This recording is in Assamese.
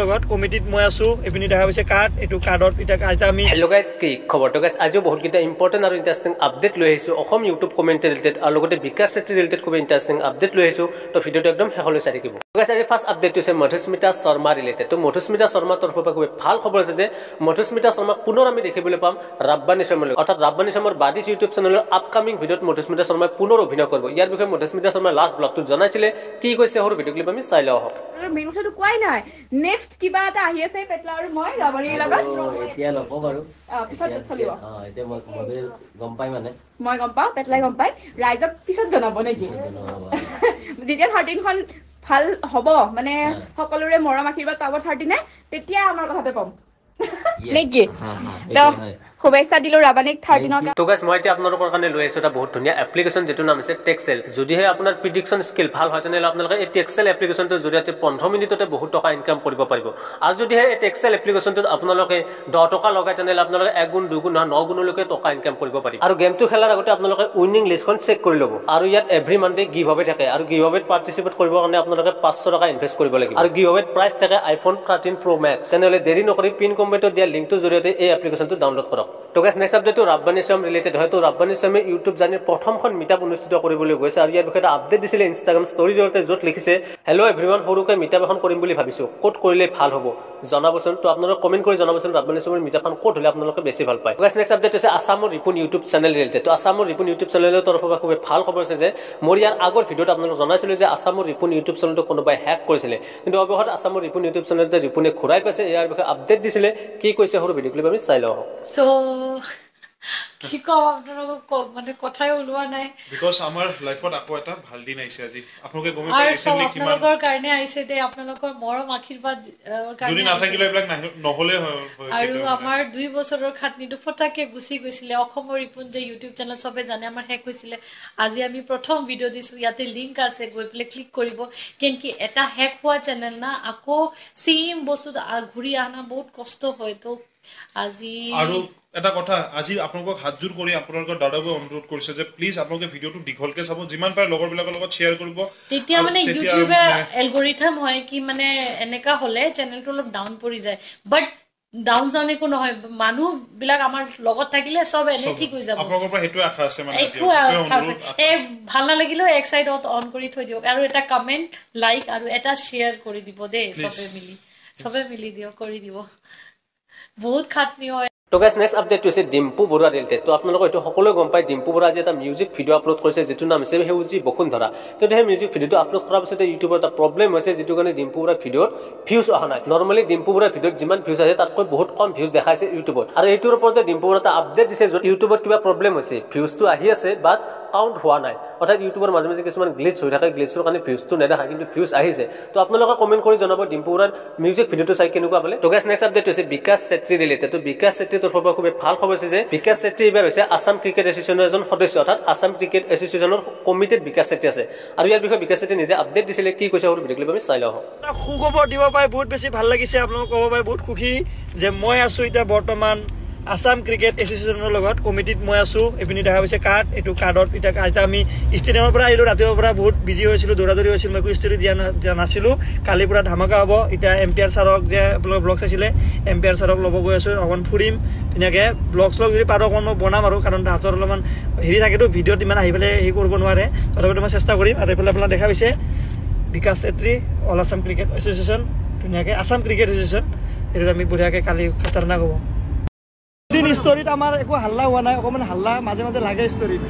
লগত কমিটিত মই আছো এইপিনি দেখা পাইছে কাৰ্ড এইটো কাৰ্ডত এতিয়া আমি হেল্ল' গাইজ কি খবৰ? তো গাইজ আজিও বহুতকেইটা ইম্পৰ্টেণ্ট আৰু ইণ্টাৰেষ্টিং আপডেট লৈ আহিছোঁ। অসম ইউটিউব কমেণ্ট ৰিলেটেড আৰু লগতে বিকাশ চেত্ৰী ৰিলেটেড খুব ইণ্টাৰেষ্টিং আপডেট লৈ আহিছোঁ। তো ভিডিঅ'টো একদম শেষলৈ চাই থাকিব। গাইজ আজি ফাৰ্ষ্ট আপডেটটো হৈছে মধুস্মিতা শৰ্মা ৰিলেটেড তো মধুস্মিতা শৰ্মাৰ তৰফৰ পৰা খুবেই ভাল খবৰ আছে যে মধুস্মিতা শৰ্মাক পুনৰ আমি দেখিবলৈ পাম ৰাব্বানী শৰ্মালৈ অৰ্থাৎ ৰাব্বানী শৰ্মাৰ বাদিছ ইউটিউব চেনেলৰ আপকামিং ভিডিঅ'ত মধুস্মিতা শৰ্মাই পুনৰ অভিনয় কৰিব। ইয়াৰ বিষয়ে মধুস্মিতা শৰ্মাই লাষ্ট ব্লগটোত জনাইছিলে। কি কৈছে সৰু ভিডিঅ' ক্লিপ আমি চাই লওঁ আহক। মেইন কথাটো কোৱাই নাই। নেক্সট কিবা এটা আহি আছে পেটলা আৰু মই ৰাবণীৰ লগত। এতিয়া নকওঁ বাৰু। পিছত চলিব। গম পাই মানে। মই গম পাওঁ পেটলাই গম পাই। ৰাইজক পিছত জনাব নেকি। যেতিয়া থাৰ্টিনখন ভাল হ'ব মানে সকলোৰে মৰম আশীৰ্বাদ পাব থাৰ্টিনে তেতিয়া আমাৰ কথাটো ক'ম। Yes. নেকি। শুভেচ্ছা দিলো ৰাবানীক থাৰ্টিনৰ তো গাইজ মই এতিয়া আপোনালোকৰ কাৰণে লৈ আহিছোঁ এটা বহুত ধুনীয়া এপ্লিকেশ্যন যিটো নাম হৈছে টেক্সেল যদিহে আপোনাৰ প্ৰিডিকশ্যন স্কিল ভাল হয় তেনেহ'লে আপোনালোকে এই টেক্সেল এপ্লিকেশ্যনটোৰ জৰিয়তে পোন্ধৰ মিনিটতে বহুত টকা ইনকাম কৰিব পাৰিব। আৰু যদিহে এই টেক্সেল এপ্লিকেশ্যনটোত আপোনালোকে দহ টকা লগাই তেনেহ'লে আপোনালোকে এগুণ দুগুণ নহয় ন গুণলৈকে টকা ইনকাম কৰিব পাৰিব। আৰু গেমটো খেলাৰ আগতে আপোনালোকে উইনিং লিষ্টখন চেক কৰি ল'ব। আৰু ইয়াত এভৰি মান্থে গিভ আৱে থাকে। আৰু গিভ আৱেত পাৰ্টিচিপেট কৰিবৰ কাৰণে আপোনালোকে পাঁচশ টকা ইনভেষ্ট কৰিব লাগিব। আৰু গিভ আৱেত প্ৰাইচ থাকে আইফোন থাৰ্টিন প্ৰ' মেক্স তেনেহ'লে দেৰি নকৰি পিন কমেণ্টত দিয়া লিংকটোৰ জৰিয়তে এই এপ্লিকেশ্যনটো ডাউনলোড কৰক। তো গাইছ নেক্সট ৰাব্বানী শ্যাম ৰিলেটেড হয়। তো ৰাব্বানী শ্যামে ইউটিউব জাৰ্নিৰ প্ৰথমখন মিটাপ অনুষ্ঠিত কৰিবলৈ গৈছে আৰু ইয়াৰ বিষয়ে এটা আপডেট দিছিলে ইনষ্টাগ্ৰাম ষ্টৰীৰ জৰিয়তে য'ত লিখিছে হেল্ল' এভৰিৱান সৰুকৈ মিটাপ এখন কৰিম বুলি ভাবিছোঁ। ক'ত কৰিলে ভাল হ'ব? জনাবচোন। তো আপোনালোকে কমেণ্ট কৰি জনাবচোন ৰাব্বানী শ্যামৰ মিটাপখন ক'ত হ'লে আপোনালোকে বেছি ভাল পায়। গাইছ নেক্সট আপডেট হৈছে আছামৰ ৰিপুন ইউটিউব চেনেল ৰিলেটেড তো আছামৰ ৰিপুন ইউটিউব চেনেলৰ তৰফৰ পৰা খুবেই ভাল খবৰ আছে যে মোৰ ইয়াৰ আগৰ ভিডিঅ'ত আপোনালোক জনাইছিলোঁ যে আছামৰ ৰিপুন ইউটিউব চেনেলটো কোনোবাই হেক কৰিছিলে। কিন্তু অৱশেষত আছামৰ ৰিপুন ইউটিউব চেনেলতে ৰিপুনে ঘূৰাই পাইছে। ইয়াৰ বিষয়ে আপডেট দিছিলে। কি কৈছে সৰু ভিডিঅ' ক্লিপ আমি চাই লওঁ কি কম আপোনালোকক মানে কথাই ওলোৱা নাই। বিকজ আমাৰ লাইফত আকৌ এটা ভাল দিন আহিছে আজি। আপোনালোকে গমে আৰু পাই চব ৰিচেণ্টলি কিমান আপোনালোকৰ কাৰণে আহিছে দে আপোনালোকৰ মৰম আশীৰ্বাদ যদি নাথাকিলে। এইবিলাক নাহি- নহ'লে আৰু। আমাৰ দুই বছৰৰ খাটনিটো ফটাকে গুচি গৈছিলে। অসমৰ ৰিপুন যে ইউটিউব চেনেল চবে জানে আমাৰ শেষ হৈছিলে। আজি আমি প্ৰথম ভিডিঅ' দিছোঁ। ইয়াতে লিংক আছে গৈ পেলাই ক্লিক কৰিব। কেন কি এটা শেষ হোৱা চেনেল না আকৌ ছেইম বস্তু ঘূৰি অহা বহুত কষ্ট হয়। তো আজি আৰু এটা কথা আজি আপোনালোকক হাতযোৰ কৰি আপোনালোকৰ দাদাকৈ অনুৰোধ কৰিছে যে প্লিজ আপোনালোকে ভিডিঅ'টো দীঘলকে চাব যিমান পাৰে লগৰবিলাকৰ লগত শ্বেয়াৰ কৰিব। তেতিয়া মানে ইউটিউবে এলগৰিথম হয় কি মানে এনেকা হলে চেনেলটো অলপ ডাউন পৰি যায়। বাট ডাউন চাউন একো নহয় মানুহ বিলাক আমাৰ লগত থাকিলে চব এনে ঠিক হৈ যাব। একো আশা আছে। এই ভাল নালাগিলেও এক চাইডত অন কৰি থৈ দিয়ক। আৰু এটা কমেণ্ট লাইক আৰু এটা শ্বেয়াৰ কৰি দিব দেই চবে মিলি। চবে মিলি দিয়ক কৰি দিব। বহুত খাটনি হয়। তো গাইছ নেক্সট আপডেটটো হৈছে ডিম্পু বৰুৱা ৰিলেটেড তো আপোনালোকে এইটো সকলোৱে গম পায় ডিম্পু বৰুৱা আজি এটা মিউজিক ভিডিঅ' আপলোড কৰিছে যিটো নাম হৈছে সেউজী বসুন্ধৰা। কিন্তু সেই মিউজিক ভিডিঅ'টো আপলোড কৰাৰ পিছতে ইউটিউবৰ এটা প্ৰব্লেম হৈছে যিটো কাৰণে ডিম্পু বৰুৱাৰ ভিডিঅ'ত ভিউজ অহা নাই। নৰ্মেলি ডিম্পু বৰুৱাৰ ভিডিঅ'ত যিমান ভিউজ আছে তাতকৈ বহুত কম ভিউজ দেখাইছে ইউটিউবত আৰু এইটোৰ ওপৰতে ডিম্পু বৰুৱা এটা আপডেট দিছে য'ত ইউটিউবত কিবা প্ৰব্লেম হৈছে। ভিউজটো আহি আছে বাট কাউণ্ট হোৱা নাই। অৰ্থাৎ ইউটিউবৰ মাজে মাজে কিছুমান গ্লিচ হৈ থাকে গ্লিচৰ কাৰণে ভিউজটো নেদেখায় কিন্তু ভিউজ আহিছে। তো আপোনালোকে কমেণ্ট কৰি জনাব ডিম্পু বৰুৱাৰ মিউজিক ভিডিঅ'টো চাই কেনেকুৱা পালে তো গাইছ নেক্সট আপডেট হৈছে বিকাশ চেত্ৰী ৰিলেটেড তো বিকাশ চেত্ৰীৰ তৰফৰ পৰা খুবেই ভাল খবৰ হৈছে যে বিকাশ চেত্ৰী এইবাৰ হৈছে আছাম ক্ৰিকেট এছ'চিয়েশ্যনৰ এজন সদস্য। অৰ্থাৎ আছাম ক্ৰিকেট এছ'চিয়েশ্যনৰ কমিটিত বিকাশ চেত্ৰী আছে। আৰু ইয়াৰ বিষয়ে বিকাশ চেত্ৰী নিজে আপডেট দিছিলে কি কৈছে সৰু ভিডিঅ' ক্লিপ আমি চাই লওঁ সুখবৰ দিব পাই বহুত বেছি ভাল লাগিছে আপোনালোকক ক'ব পাই বহুত সুখী যে মই আছোঁ এতিয়া বৰ্তমান ক্ৰিকেট এছ'চিয়েশ্যনৰ লগত কমিটিত মই আছোঁ। এইপিনি দেখা পাইছে কাৰ্ড। এইটো কাৰ্ডত এতিয়া এতিয়া আমি ষ্টেডিয়ামৰ পৰা আহিলোঁ। ৰাতিপুৱাৰ পৰা বহুত বিজি হৈছিলোঁ দৌৰা দৌৰি হৈছিলোঁ। মই একো ষ্টৰি দিয়া নাছিলোঁ। কালিৰ পৰা ধামাকা হ'ব। এতিয়া এম্পিয়াৰ ছাৰক যে আপোনালোকে ব্লগ চাইছিলে এম্পিয়াৰ ছাৰক ল'ব গৈ আছোঁ। অকণ ফুৰিম। ধুনীয়াকৈ ব্লগ শ্লগ যদি পাৰোঁ অকণ মই বনাম আৰু। কাৰণ তাহাঁতৰ অলপমান হেৰি থাকেতো ভিডিঅ'ত ইমান আহি পেলাই হেৰি কৰিব নোৱাৰে। তথাপিতো মই চেষ্টা কৰিম। আৰু এইফালে আপোনাক দেখা পাইছে Bikash Chetri all Assam cricket association. ধুনীয়াকৈ আছাম ক্ৰিকেট এছ'চিয়েশ্যন। এইটোত আমি বঢ়িয়াকৈ কালি খাতাৰনাক হ'ব। দিন ষ্টৰীত আমাৰ একো হাল্লা হোৱা নাই অকণমান হাল্লা মাজে মাজে লাগে ষ্টৰীত